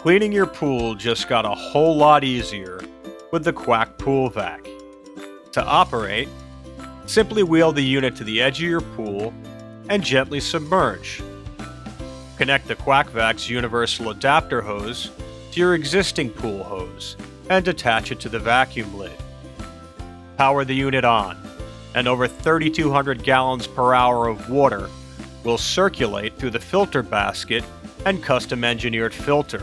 Cleaning your pool just got a whole lot easier with the Quack Pool Vac. To operate, simply wheel the unit to the edge of your pool and gently submerge. Connect the Quack Vac's universal adapter hose to your existing pool hose and attach it to the vacuum lid. Power the unit on, and over 3,200 gallons per hour of water will circulate through the filter basket and custom engineered filter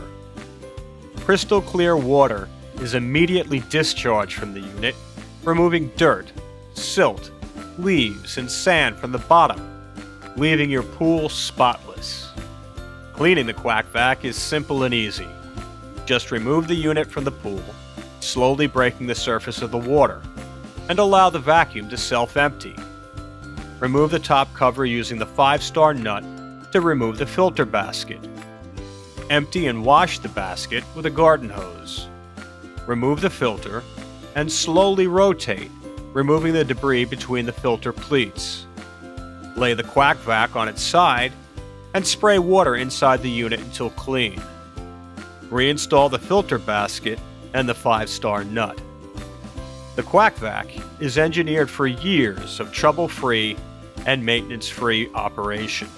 crystal clear water is immediately discharged from the unit, removing dirt, silt, leaves, and sand from the bottom, leaving your pool spotless. Cleaning the Quack Vac is simple and easy. Just remove the unit from the pool, slowly breaking the surface of the water, and allow the vacuum to self-empty. Remove the top cover using the 5-star nut to remove the filter basket. Empty and wash the basket with a garden hose. Remove the filter and slowly rotate, removing the debris between the filter pleats. Lay the Quack Vac on its side and spray water inside the unit until clean. Reinstall the filter basket and the 5-star nut. The Quack Vac is engineered for years of trouble-free and maintenance-free operation.